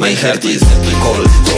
My heart is cold.